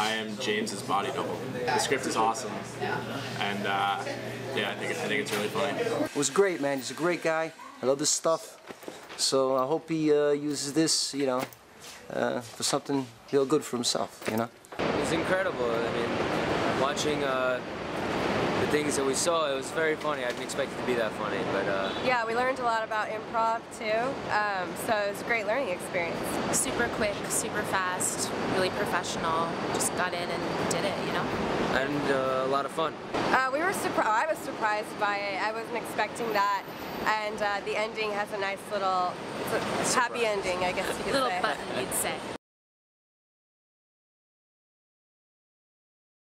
I am James's body double. The script is awesome, and uh, yeah, I think I think it's really funny. It was great, man. He's a great guy. I love this stuff. So I hope he uh, uses this, you know, uh, for something real good for himself, you know? It was incredible. I mean, watching uh, the things that we saw, it was very funny. I didn't expect it to be that funny, but uh, Yeah, we learned a lot about improv too, um, so it was a great learning experience. super quick, super fast, really professional. Just got in and did it, you know? and uh, a lot of fun. Uh, we were surprised. I was surprised by it. I wasn't expecting that, and uh, the ending has a nice little happy ending, I guess you could Little say. button, you'd say.